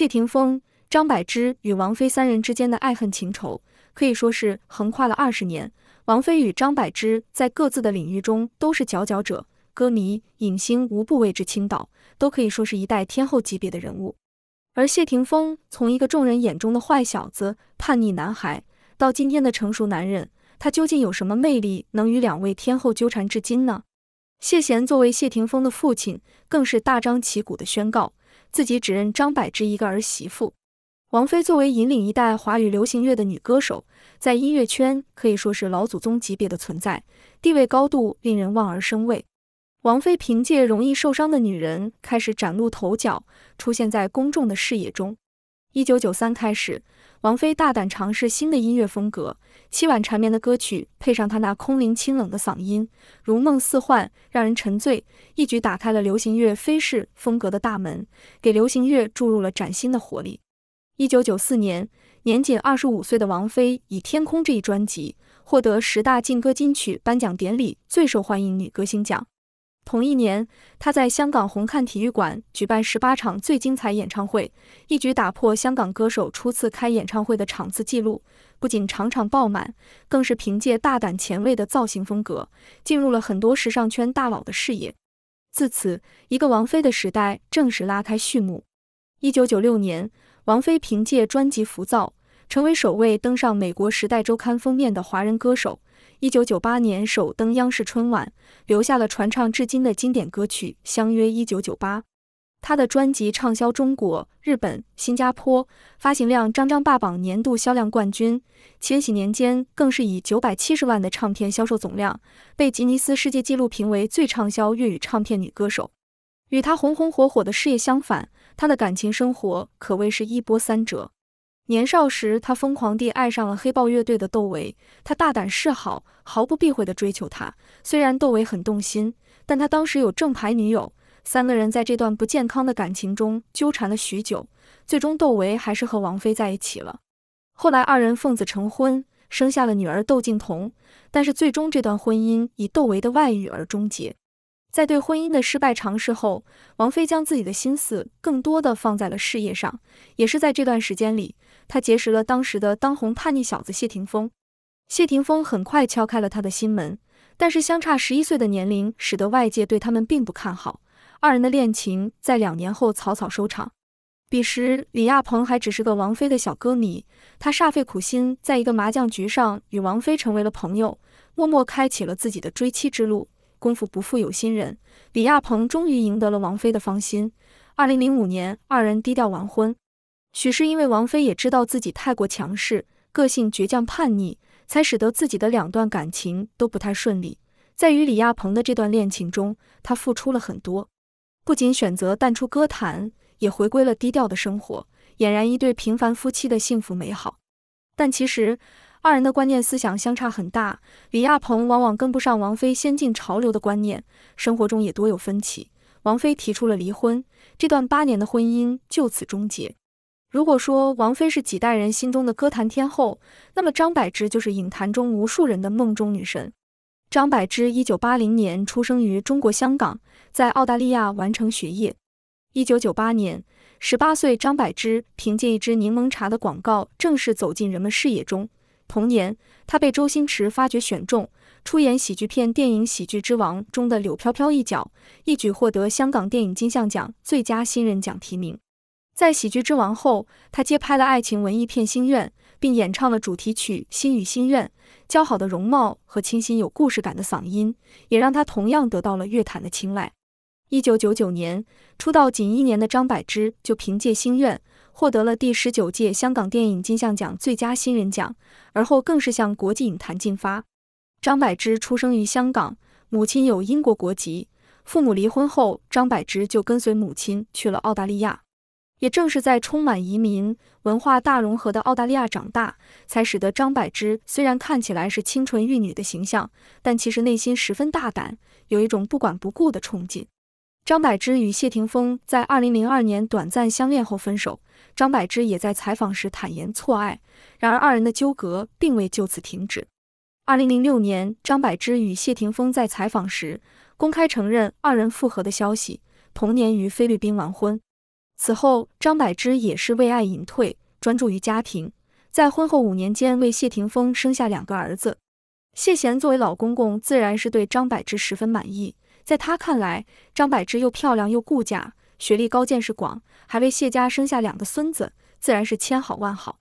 谢霆锋、张柏芝与王菲三人之间的爱恨情仇可以说是横跨了二十年。王菲与张柏芝在各自的领域中都是佼佼者，歌迷、影星无不为之倾倒，都可以说是一代天后级别的人物。而谢霆锋从一个众人眼中的坏小子、叛逆男孩，到今天的成熟男人，他究竟有什么魅力，能与两位天后纠缠至今呢？谢贤作为谢霆锋的父亲，更是大张旗鼓地宣告自己只认张柏芝一个儿媳妇。王菲作为引领一代华语流行乐的女歌手，在音乐圈可以说是老祖宗级别的存在，地位高度令人望而生畏。王菲凭借《容易受伤的女人》开始崭露头角，出现在公众的视野中。一九九三开始，王菲大胆尝试新的音乐风格，凄婉缠绵的歌曲配上她那空灵清冷的嗓音，如梦似幻，让人沉醉，一举打开了流行乐飞式风格的大门，给流行乐注入了崭新的活力。一九九四年，年仅二十五岁的王菲以《天空》这一专辑获得十大劲歌金曲颁奖典礼最受欢迎女歌星奖。同一年，她在香港红磡体育馆举办十八场最精彩演唱会，一举打破香港歌手初次开演唱会的场次纪录。不仅场场爆满，更是凭借大胆前卫的造型风格，进入了很多时尚圈大佬的视野。自此，一个王菲的时代正式拉开序幕。一九九六年，王菲凭借专辑《浮躁》，成为首位登上美国《时代周刊》封面的华人歌手。一九九八年首登央视春晚，留下了传唱至今的经典歌曲《相约一九九八》。他的专辑畅销中国、日本、新加坡，发行量张张霸榜年度销量冠军。千禧年间更是以九百七十万的唱片销售总量，被吉尼斯世界纪录评为最畅销粤语唱片女歌手。与她红红火火的事业相反，她的感情生活可谓是一波三折。年少时，他疯狂地爱上了黑豹乐队的窦唯，他大胆示好，毫不避讳地追求她。虽然窦唯很动心，但他当时有正牌女友。三个人在这段不健康的感情中纠缠了许久，最终窦唯还是和王菲在一起了。后来二人奉子成婚，生下了女儿窦靖童。但是最终这段婚姻以窦唯的外遇而终结。在对婚姻的失败尝试后，王菲将自己的心思更多的放在了事业上。也是在这段时间里。她结识了当时的当红叛逆小子谢霆锋，谢霆锋很快敲开了他的心门，但是相差十一岁的年龄使得外界对他们并不看好，二人的恋情在两年后草草收场。彼时李亚鹏还只是个王菲的小歌迷，他煞费苦心，在一个麻将局上与王菲成为了朋友，默默开启了自己的追妻之路。功夫不负有心人，李亚鹏终于赢得了王菲的芳心。二零零五年，二人低调完婚。许是因为王菲也知道自己太过强势，个性倔强叛逆，才使得自己的两段感情都不太顺利。在与李亚鹏的这段恋情中，她付出了很多，不仅选择淡出歌坛，也回归了低调的生活，俨然一对平凡夫妻的幸福美好。但其实，二人的观念思想相差很大，李亚鹏往往跟不上王菲先进潮流的观念，生活中也多有分歧。王菲提出了离婚，这段八年的婚姻就此终结。如果说王菲是几代人心中的歌坛天后，那么张柏芝就是影坛中无数人的梦中女神。张柏芝一九八零年出生于中国香港，在澳大利亚完成学业。一九九八年，十八岁张柏芝凭借一支柠檬茶的广告正式走进人们视野中。同年，她被周星驰发掘选中，出演喜剧片电影《喜剧之王》中的柳飘飘一角，一举获得香港电影金像奖最佳新人奖提名。在喜剧之王后，他接拍了爱情文艺片《心愿》，并演唱了主题曲《心与心愿》。姣好的容貌和清新有故事感的嗓音，也让他同样得到了乐坛的青睐。一九九九年出道仅一年的张柏芝，就凭借《心愿》获得了第十九届香港电影金像奖最佳新人奖，而后更是向国际影坛进发。张柏芝出生于香港，母亲有英国国籍，父母离婚后，张柏芝就跟随母亲去了澳大利亚。也正是在充满移民文化大融合的澳大利亚长大，才使得张柏芝虽然看起来是清纯玉女的形象，但其实内心十分大胆，有一种不管不顾的冲劲。张柏芝与谢霆锋在二零零二年短暂相恋后分手，张柏芝也在采访时坦言错爱，然而二人的纠葛并未就此停止。二零零六年，张柏芝与谢霆锋在采访时公开承认二人复合的消息，同年于菲律宾完婚。此后，张柏芝也是为爱隐退，专注于家庭。在婚后五年间，为谢霆锋生下两个儿子。谢贤作为老公公，自然是对张柏芝十分满意。在他看来，张柏芝又漂亮又顾家，学历高，见识广，还为谢家生下两个孙子，自然是千好万好。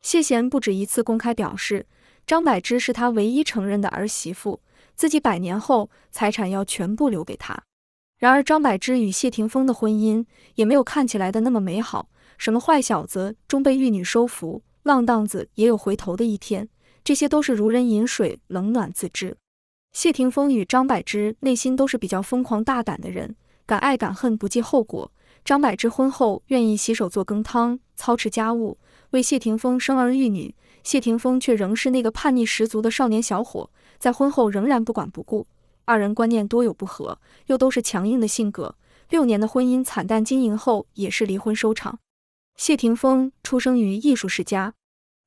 谢贤不止一次公开表示，张柏芝是他唯一承认的儿媳妇，自己百年后财产要全部留给她。然而，张柏芝与谢霆锋的婚姻也没有看起来的那么美好。什么坏小子终被玉女收服，浪荡子也有回头的一天，这些都是如人饮水，冷暖自知。谢霆锋与张柏芝内心都是比较疯狂大胆的人，敢爱敢恨，不计后果。张柏芝婚后愿意洗手做羹汤，操持家务，为谢霆锋生儿育女。谢霆锋却仍是那个叛逆十足的少年小伙，在婚后仍然不管不顾。二人观念多有不合，又都是强硬的性格，六年的婚姻惨淡经营后也是离婚收场。谢霆锋出生于艺术世家，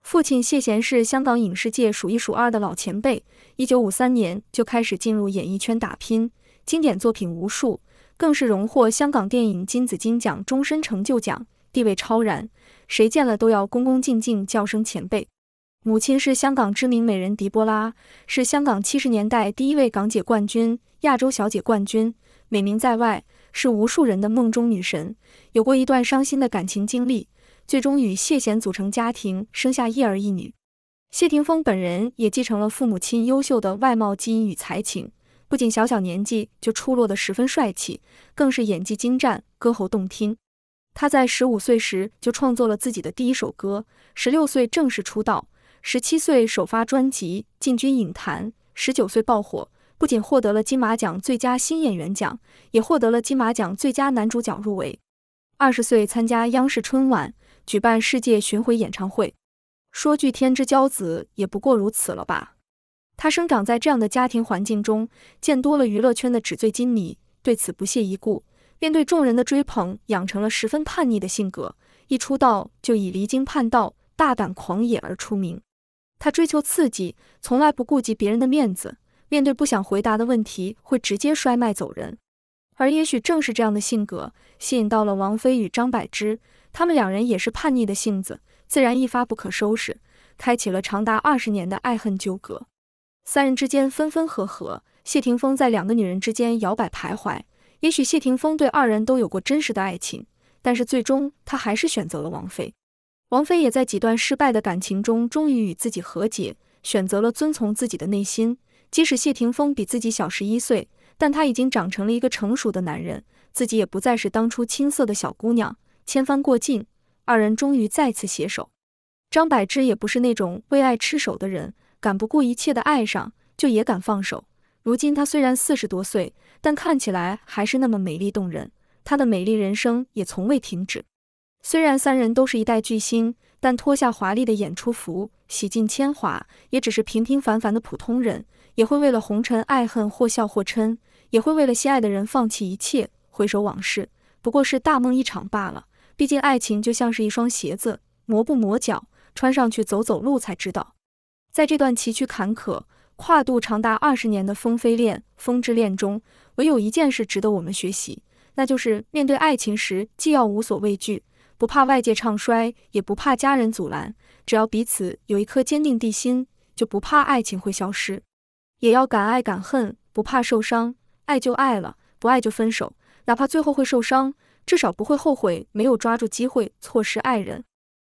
父亲谢贤是香港影视界数一数二的老前辈，一九五三年就开始进入演艺圈打拼，经典作品无数，更是荣获香港电影金紫金奖终身成就奖，地位超然，谁见了都要恭恭敬敬叫声前辈。母亲是香港知名美人狄波拉，是香港七十年代第一位港姐冠军、亚洲小姐冠军，美名在外，是无数人的梦中女神。有过一段伤心的感情经历，最终与谢贤组成家庭，生下一儿一女。谢霆锋本人也继承了父母亲优秀的外貌基因与才情，不仅小小年纪就出落得十分帅气，更是演技精湛，歌喉动听。他在十五岁时就创作了自己的第一首歌，十六岁正式出道。十七岁首发专辑，进军影坛；十九岁爆火，不仅获得了金马奖最佳新演员奖，也获得了金马奖最佳男主角入围。二十岁参加央视春晚，举办世界巡回演唱会。说句天之骄子，也不过如此了吧？他生长在这样的家庭环境中，见多了娱乐圈的纸醉金迷，对此不屑一顾。面对众人的追捧，养成了十分叛逆的性格。一出道就以离经叛道、大胆狂野而出名。他追求刺激，从来不顾及别人的面子。面对不想回答的问题，会直接摔麦走人。而也许正是这样的性格，吸引到了王菲与张柏芝。他们两人也是叛逆的性子，自然一发不可收拾，开启了长达二十年的爱恨纠葛。三人之间分分合合，谢霆锋在两个女人之间摇摆徘徊。也许谢霆锋对二人都有过真实的爱情，但是最终他还是选择了王菲。王菲也在几段失败的感情中，终于与自己和解，选择了遵从自己的内心。即使谢霆锋比自己小十一岁，但他已经长成了一个成熟的男人，自己也不再是当初青涩的小姑娘。千帆过尽，二人终于再次携手。张柏芝也不是那种为爱痴守的人，敢不顾一切的爱上，就也敢放手。如今她虽然四十多岁，但看起来还是那么美丽动人，她的美丽人生也从未停止。虽然三人都是一代巨星，但脱下华丽的演出服，洗尽铅华，也只是平平凡凡的普通人。也会为了红尘爱恨，或笑或嗔；也会为了心爱的人放弃一切，回首往事，不过是大梦一场罢了。毕竟爱情就像是一双鞋子，磨不磨脚，穿上去走走路才知道。在这段崎岖坎坷、跨度长达二十年的风飞恋、风之恋中，唯有一件事值得我们学习，那就是面对爱情时，既要无所畏惧。不怕外界唱衰，也不怕家人阻拦，只要彼此有一颗坚定地心，就不怕爱情会消失。也要敢爱敢恨，不怕受伤，爱就爱了，不爱就分手，哪怕最后会受伤，至少不会后悔没有抓住机会，错失爱人。